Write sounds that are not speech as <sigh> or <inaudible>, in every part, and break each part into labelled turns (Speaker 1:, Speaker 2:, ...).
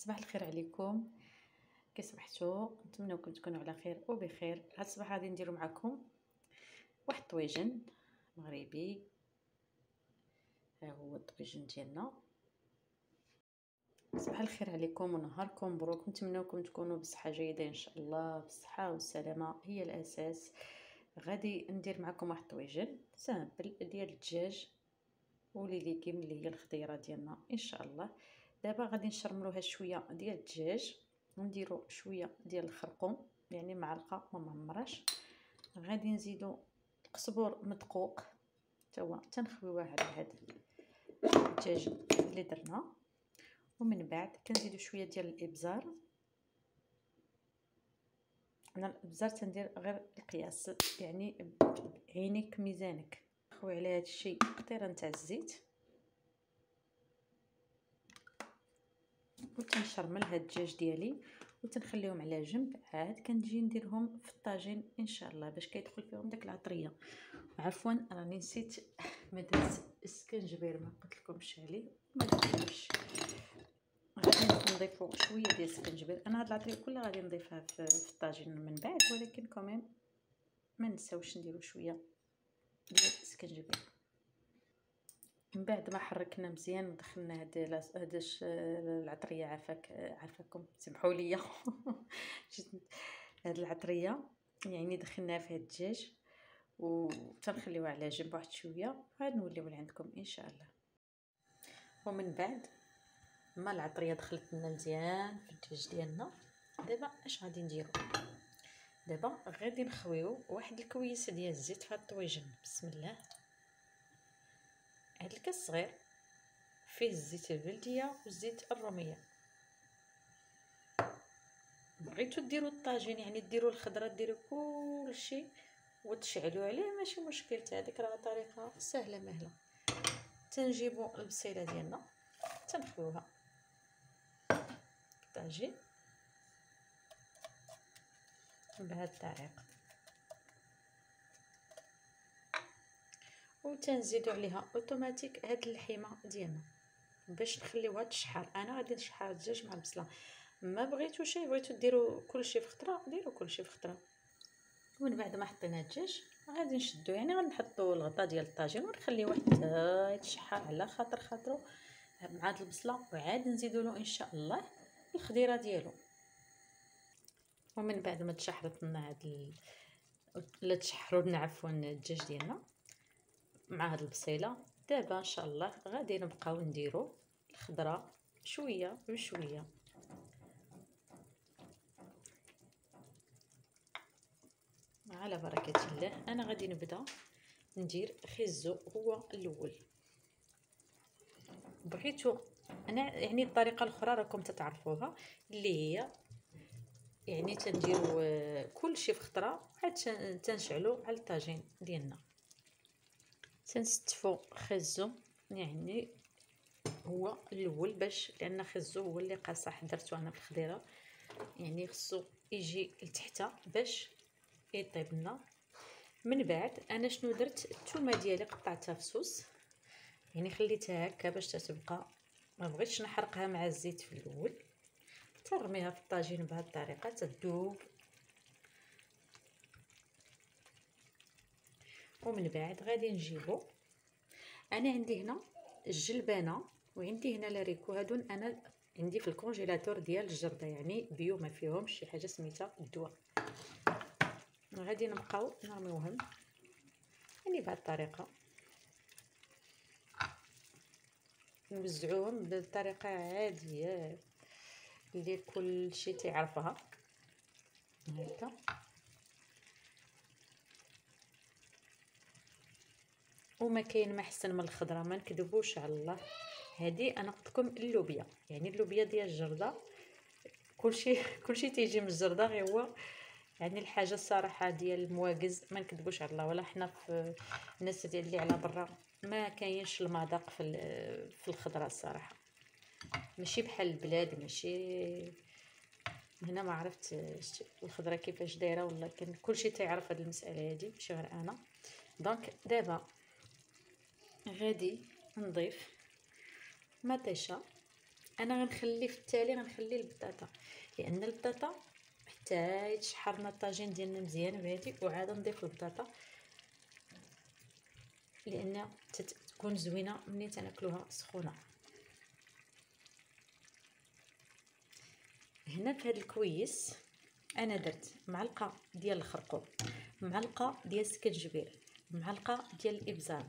Speaker 1: صباح الخير عليكم. كي صبحتوا نتمنىكم تكونوا على خير وبخير. هاد الصباح غادي نديرو معكم واحد الطويجن مغربي. ها هو الطويجن ديالنا. صباح الخير عليكم ونهاركم. مبروك. نتمنىكم تكونوا بصحة جيدة إن شاء الله. بالصحه والسلامه هي الأساس. غادي ندير معكم واحد الطويجن سامبل ديال الدجاج ولي ليكيم اللي هي الخضيرة ديالنا إن شاء الله. دابا غادي نشرملوها شوية ديال الدجاج ونديرو شوية ديال الخرقوم يعني معلقة ما معمراش. غادي نزيدو قزبور مدقوق حتى هو تنخويوه على هاد الدجاج اللي درنا. ومن بعد كنزيدو شوية ديال الإبزار. أنا الإبزار تندير غير القياس يعني عينيك ميزانك. خوي على هذا الشيء قطيره نتاع الزيت. وتنشرمل هاد الدجاج ديالي وتنخليهم على جنب. عاد كنجي نديرهم في الطاجين إن شاء الله باش كيدخل فيهم داك العطرية. عفوا راني نسيت <laughs> ما درت السكنجبير ما قلت لكمش عليه. ما درتوش. غادي نضيفو شوية ديال السكنجبير أنا هاد العطرية كلها غادي نضيفها في, الطاجين من بعد ولكن كمان ما نساوش نديرو شوية ديال السكنجبير من بعد ما حركنا مزيان ودخلنا هاد هاد العطرية عافاك عافاكم. سمحوا لي. <laughs> هاد العطرية. يعني دخلناها في هاد الدجاج وتنخليوها على جنب واحد شوية. عاد نوليو لعندكم إن شاء الله. ومن بعد ما العطرية دخلت لنا مزيان في الدجاج ديالنا دابا أش غادي نديرو؟ دابا غادي نخويو واحد الكويسة ديال الزيت في هاد الطويجن بسم الله. هاد الكاس صغير فيه الزيت البلدية والزيت الرومية. بغيتو ديروا الطاجين يعني ديروا الخضرة ديروا كلشي وتشعلوا عليه ماشي مشكل حتى هذيك راه طريقة سهلة مهلة. تنجيبوا البصيلة ديالنا تنخويوها الطاجين بهذه الطريقة وتنزيدو عليها أوتوماتيك هاد اللحيمة ديالنا باش نخليوها تشحر. أنا غادي نشحر الدجاج مع البصلة. ما بغيتوش بغيتو ديروا كلشي في خطرة؟ ديروا كلشي في خطرة. ومن بعد ما حطينا الدجاج غادي نشدو. يعني غنحطو الغطاء ديال الطاجين ونخليوه حتى يتشحر على خاطر خاطرو مع هاد البصلة. وعاد نزيدو له إن شاء الله الخضيرة ديالو. ومن بعد ما تشحرت لنا هاد ال... لا تشحروا لنا عفوا الدجاج ديالنا. مع هاد البصيلة. دابا إن شاء الله غادي نبقاو نديرو الخضرة شوية بشوية. على بركة الله أنا غادي نبدأ ندير خيزو هو الأول. بغيتو أنا يعني الطريقة الأخرى راكم تتعرفوها اللي هي يعني تنديرو كلشي في خطره عاد تنشعلو على الطاجين ديالنا. تنستفو خزو يعني هو الأول باش لأن خزو هو اللي قاصح درتو أنا في الخضيره يعني خصو يجي لتحت باش يطيب لنا من بعد أنا شنو درت؟ الثومه ديالي قطعتها فصوص يعني خليتها هكا باش تتبقى. ما بغيتش نحرقها مع الزيت في الأول. ترميها في الطاجين بهذه الطريقة تذوب ومن بعد غادي نجيبو. أنا عندي هنا الجلبانة وعندي هنا لاريكو هادو أنا عندي في ال congélateur ديال الجردة يعني bio ما فيهمش شي حاجة سميتها الدواء. غادي نبقاو نرميوهم. يعني بهذه الطريقة. نوزعوهم بطريقه عادية اللي كل شيء تعرفها. هكا. وما كاين ما احسن من الخضرة ما نكذبوش على الله. هذه أنا قلت لكم اللوبيا. يعني اللوبيا ديال الجردة كلشي <laughs> كلشي تيجي من الجردة غير هو يعني الحاجة الصراحة ديال المواقز ما نكذبوش على الله. ولا حنا في الناس ديال اللي على برا ما كاينش المذاق في في الخضرة الصراحة. ماشي بحال البلاد ماشي هنا ما عرفت الخضرة كيفاش دايرة ولكن كلشي تيعرف هذه المسألة هذه ماشي غير أنا. دونك دابا غادي نضيف مطيشة. أنا غنخلي في التالي غنخلي البطاطا لأن البطاطا حتى يتشحر لنا الطاجين ديالنا مزيان بهادي وعاد نضيف البطاطا لأن تكون زوينة ملي تناكلوها سخونة. هنا في هذا الكويس أنا درت معلقة ديال الخرقوم معلقة ديال السكنجبير معلقة ديال الإبزار.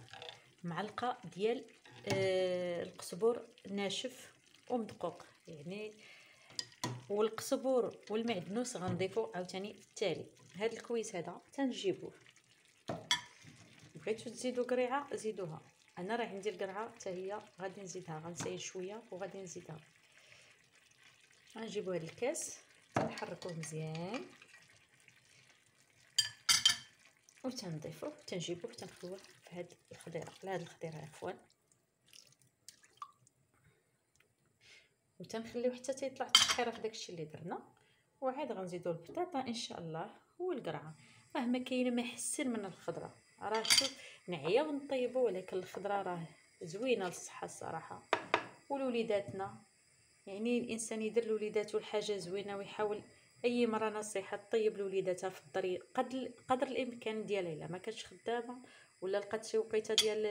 Speaker 1: معلقة ديال آه القزبور ناشف ومدقوق. يعني والقزبور والمعدنوس غنضيفو عاوتاني التالي. هذا الكويس هذا تنجيبوه بغيتو تزيدوا قريعة زيدوها. أنا راه عندي القرعه حتى هي غادي نزيدها غنسيل شوية وغادي نزيدها. غنجيبو هذا الكاس نحركوه مزيان. وتنضيفوه تنجيبوه تنخلوه في هاد الخضيرة لا هاد الخضيرة عفوا. وتنخليوه حتى تيطلع التشحيره في داكشي اللي درنا. وعاد غنزيدو البطاطا إن شاء الله والقرعة. راه ما كاين ما يحسن من الخضرة. راه شوف نعيا ونطيبو ولكن الخضرة راه زوينة للصحة الصراحة. ولوليداتنا يعني الإنسان يدير لوليداتو الحاجة زوينة ويحاول أي مرة نصيحة طيب لوليداتها في الدار قدر قدر الإمكان ديالها. إلا ما كانتش خدامة ولا لقات شي وقيتة ديال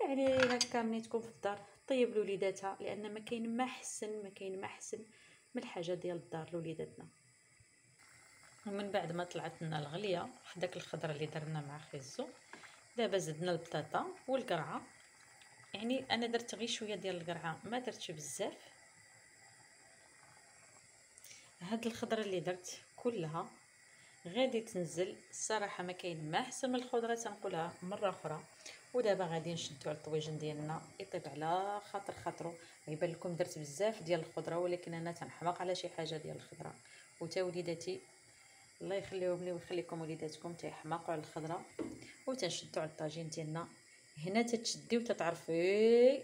Speaker 1: يعني هكا ملي تكون في الدار طيب لوليداتها. لأن ما كاين ما أحسن ما كاين ما أحسن من الحاجة ديال الدار لوليداتنا. ومن بعد ما طلعت لنا الغلية داك الخضرة اللي درنا مع خيزو دابا زدنا البطاطا والقرعة. يعني أنا درت غير شوية ديال القرعة ما درتش بزاف. هاد الخضرة اللي درت كلها غادي تنزل. الصراحة ما كاين ما أحسن من الخضرة تنقولها مرة أخرى. ودابا غادي نشدو على الطويجن ديالنا يطيب على خاطر خاطرو. يبان لكم درت بزاف ديال الخضرة ولكن أنا تنحماق على شي حاجة ديال الخضرة. وتا وليداتي الله يخليهم لي ويخليكم وليداتكم تيحماقوا على الخضرة. وتنشدو على الطاجين ديالنا. هنا تتشدي وتتعرفي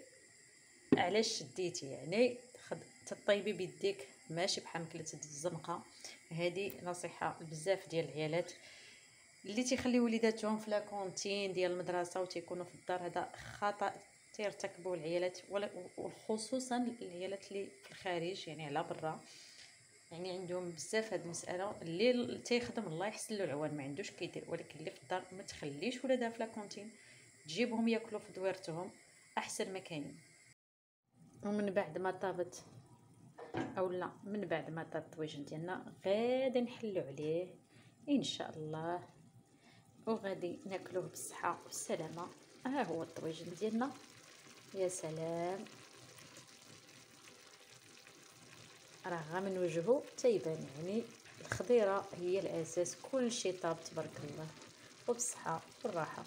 Speaker 1: علاش شديتي يعني تطيبي بيديك. ماشي بحال ماكله الزنقة. هذه نصيحة بزاف ديال العيالات اللي تيخلي وليداتهم في la cantine ديال المدرسة وتيكونوا في الدار هذا خطأ تيرتكبوا العيالات وخصوصا العيالات اللي في الخارج يعني على برا. يعني عندهم بزاف هاد المسألة اللي تيخدم الله يحسن له العوان ما عندوش كيدير ولكن اللي في الدار ما تخليش ولادها في la cantine تجيبهم ياكلوا في دويرتهم أحسن ما كاين. ومن بعد ما طابت اولا من بعد ما طاب الطويجن ديالنا غادي نحلو عليه إن شاء الله. وغادي ناكلوه بالصحة والسلامة. ها هو الطويجن ديالنا يا سلام. راه غا من وجهه تيبان يعني الخضيرة هي الأساس. كل شيء طاب تبارك الله. وبالصحة والراحة.